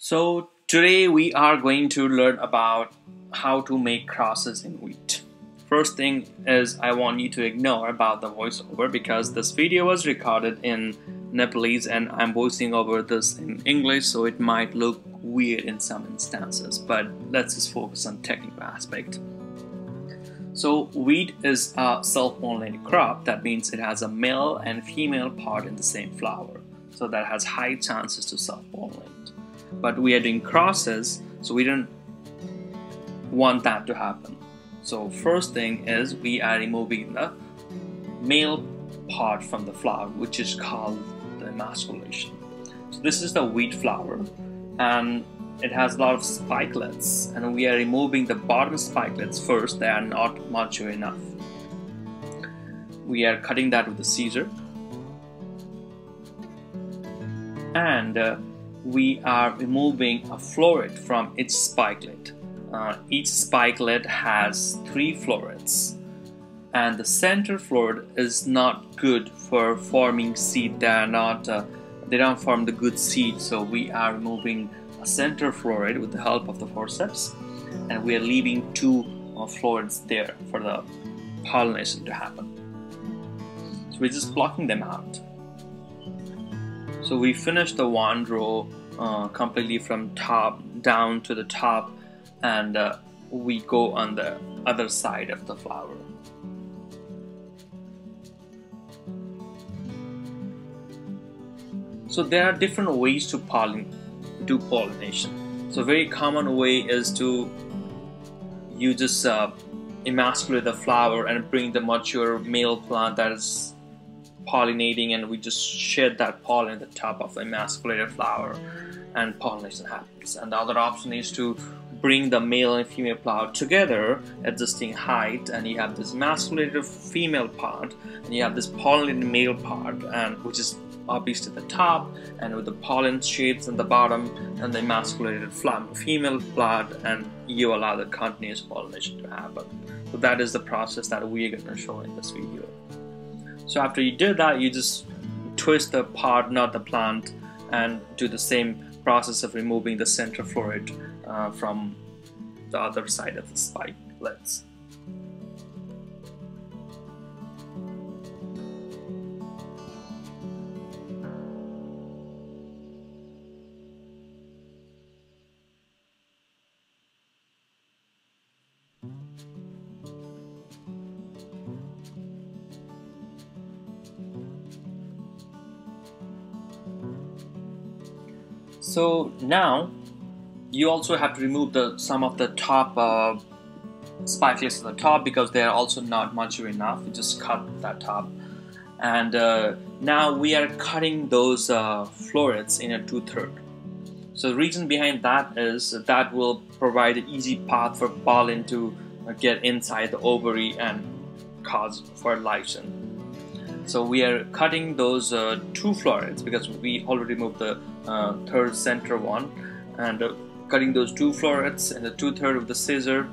So today we are going to learn about how to make crosses in wheat. First thing is I want you to ignore about the voiceover because this video was recorded in Nepalese and I'm voicing over this in English so it might look weird in some instances but let's just focus on technical aspect. So wheat is a self-pollinated crop that means it has a male and female part in the same flower so that has high chances to self-pollinate but we are doing crosses so we don't want that to happen. So first thing is we are removing the male part from the flower which is called the emasculation. So this is the wheat flower and it has a lot of spikelets and we are removing the bottom spikelets first. They are not mature enough. We are cutting that with a scissor. And uh, we are removing a floret from each spikelet. Uh, each spikelet has three florets and the center floret is not good for forming seed. They are not uh, they don't form the good seed so we are removing a center floret with the help of the forceps. And we are leaving two uh, florets there for the pollination to happen. So we're just blocking them out. So we finished the one row uh, completely from top down to the top and uh, we go on the other side of the flower. So there are different ways to pollen do pollination. So very common way is to you just uh, emasculate the flower and bring the mature male plant that is pollinating and we just shed that pollen at the top of the emasculated flower and pollination happens. And the other option is to bring the male and female flower together adjusting height and you have this emasculated female part and you have this pollinated male part and which is obviously the top and with the pollen shades in the bottom and the emasculated female part and you allow the continuous pollination to happen. So that is the process that we're going to show in this video. So after you do that, you just twist the part, not the plant, and do the same process of removing the center floret uh, from the other side of the spikelets. So now you also have to remove the some of the top uh, spikelets at the top because they are also not mature enough. You just cut that top. And uh, now we are cutting those uh, florets in a two-third. So the reason behind that is that will provide an easy path for pollen to uh, get inside the ovary and cause fertilization. So we are cutting those uh, two florets because we already removed the third center one and uh, cutting those two florets and the two third of the scissor.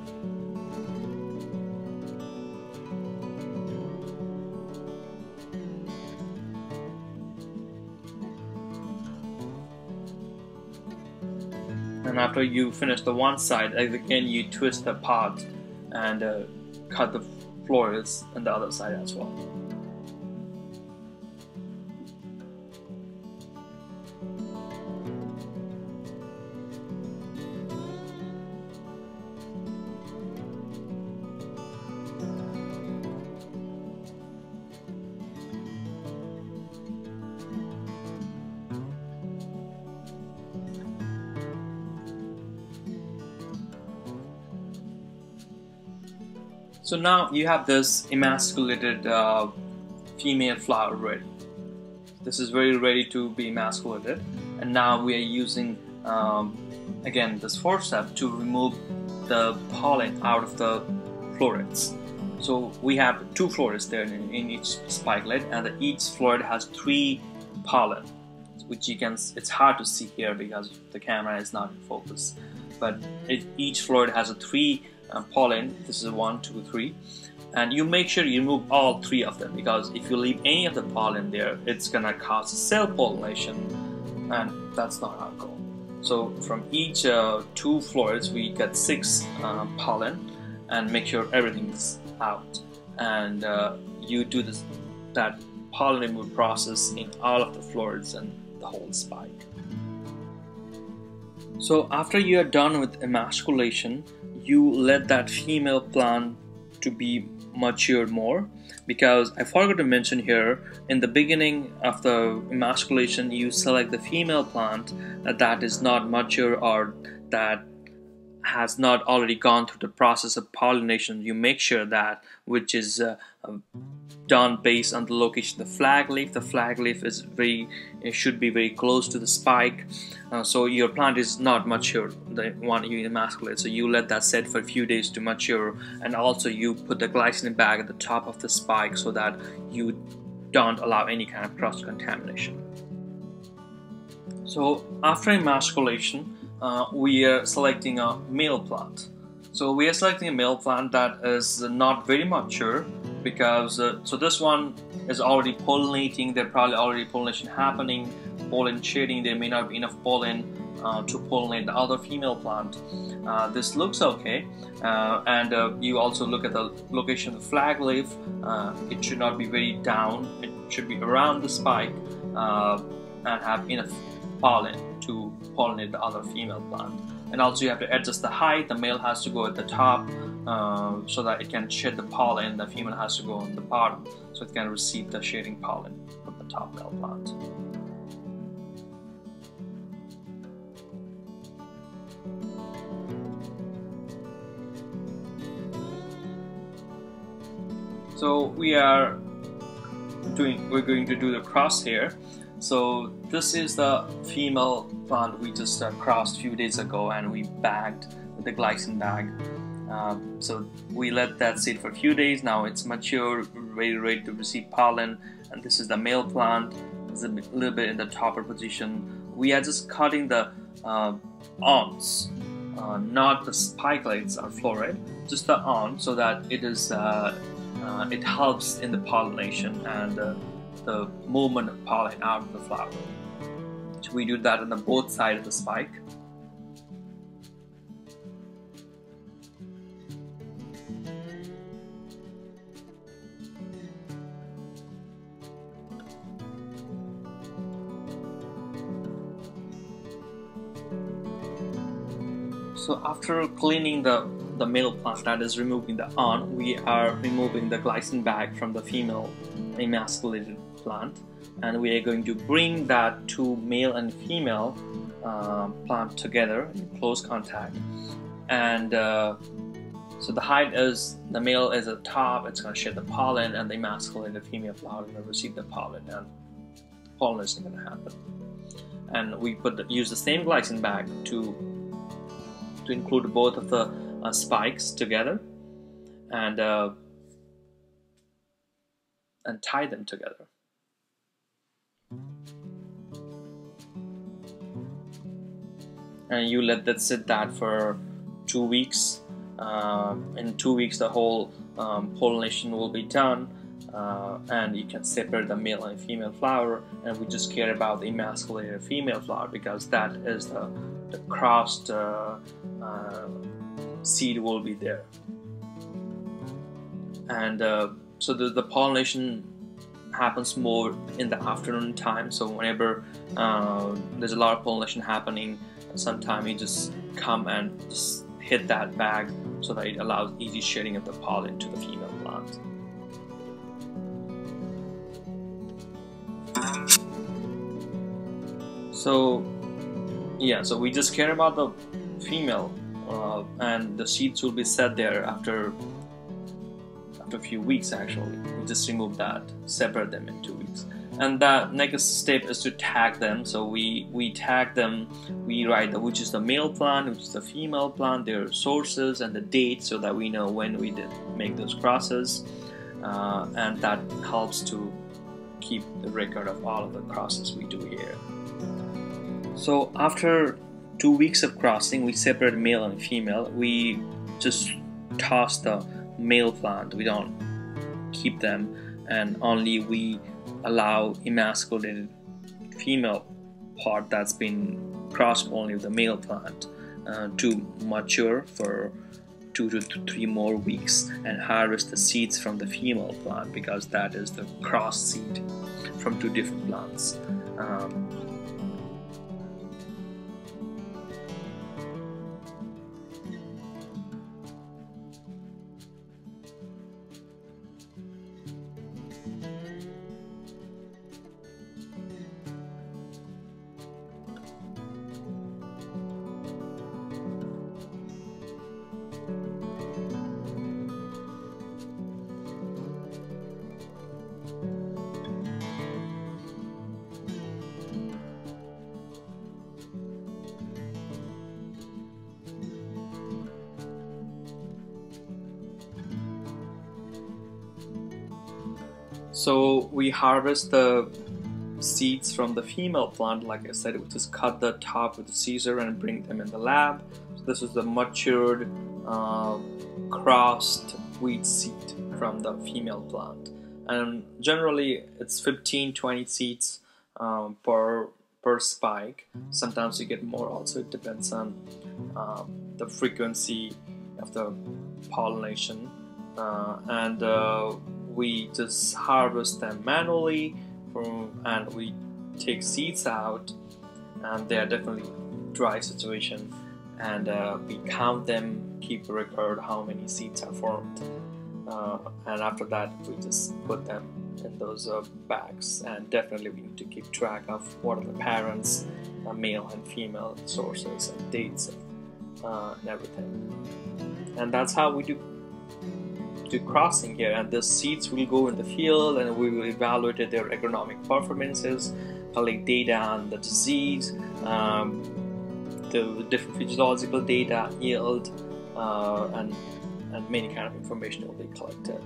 And after you finish the one side again you twist the pot and uh, cut the florets on the other side as well So now you have this emasculated uh, female flower ready. This is very ready to be emasculated and now we are using um, again this forceps to remove the pollen out of the florets. So we have two florets there in, in each spikelet and each floret has three pollen which you can it's hard to see here because the camera is not in focus but it, each floret has a three uh, pollen this is one two three and you make sure you remove all three of them because if you leave any of the pollen there it's gonna cause cell pollination and that's not our goal So from each uh, two florets, we get six uh, pollen and make sure everything's out. And uh, you do this that pollen removal process in all of the florets and the whole spike. So after you are done with emasculation, you let that female plant to be matured more? Because I forgot to mention here in the beginning of the emasculation you select the female plant that is not mature or that has not already gone through the process of pollination you make sure that which is uh, done based on the location the flag leaf. The flag leaf is very should be very close to the spike uh, so your plant is not mature the one you emasculate. So you let that set for a few days to mature and also you put the glassine bag at the top of the spike so that you don't allow any kind of cross contamination so after emasculation uh, we are selecting a male plant. So we are selecting a male plant that is not very mature because uh, so this one is already pollinating. There probably already pollination happening, pollen shedding, There may not be enough pollen uh, to pollinate the other female plant. Uh, this looks okay, uh, and uh, you also look at the location of the flag leaf. Uh, it should not be very down. It should be around the spike and have enough pollen to pollinate the other female plant. And also you have to adjust the height. The male has to go at the top uh, so that it can shed the pollen. The female has to go on the bottom so it can receive the shedding pollen from the top male plant. So we are doing, we're going to do the cross here. So this is the female we just uh, crossed a few days ago and we bagged the glassine bag. Um, so we let that sit for a few days. Now it's mature, ready, ready to receive pollen. And this is the male plant. It's a little bit in the topper position. We are just cutting the uh, awns, uh, not the spikelets or floret, just the awn, so that it is uh, uh it helps in the pollination and uh, the movement of pollen out of the flower. We do that on the both side of the spike. So after cleaning the, the male plant, that is removing the awn, we are removing the glassine bag from the female emasculated plant and we are going to bring that two male and female uh, plant together in close contact. And uh, so the height is the male is at the top it's going to shed the pollen and the emasculated female flower will receive the pollen and pollen is going to happen. And we put the, use the same glassine bag to to include both of the uh, spikes together. And uh, and tie them together. And you let that sit that for two weeks. Uh, in two weeks the whole um, pollination will be done uh, and you can separate the male and female flower and we just care about the emasculated female flower because that is the, the crossed uh, uh seed will be there. And uh, so the, the pollination happens more in the afternoon time so whenever uh, there's a lot of pollination happening sometimes you just come and just hit that bag so that it allows easy shedding of the pollen to the female plant. So yeah, so we just care about the female uh, and the seeds will be set there after after a few weeks actually. We just remove that, separate them in two weeks. And the next step is to tag them. So we we tag them. We write the, which is the male plant which is the female plant their sources and the date so that we know when we did make those crosses. Uh, and that helps to keep the record of all of the crosses we do here. So after two weeks of crossing we separate male and female. We just toss the male plant we don't keep them and only we allow emasculated female part that's been crossed only with the male plant uh, to mature for two to three more weeks and harvest the seeds from the female plant because that is the cross seed from two different plants. Um, So we harvest the seeds from the female plant, like I said, we just cut the top with the scissor and bring them in the lab. So this is the matured uh, crossed wheat seed from the female plant. And generally it's 15-20 seeds um, per, per spike. Sometimes you get more also, it depends on um, the frequency of the pollination. Uh, and uh, we just harvest them manually from, and we take seeds out and they are definitely dry situation. And uh, we count them keep record how many seeds are formed. Uh, and after that we just put them in those uh, bags. And definitely we need to keep track of what are the parents uh, male and female sources and dates uh, and everything. And that's how we do to crossing here and the seeds will go in the field and we will evaluate their agronomic performances collect data on the disease um, the different physiological data yield uh, and and many kind of information will be collected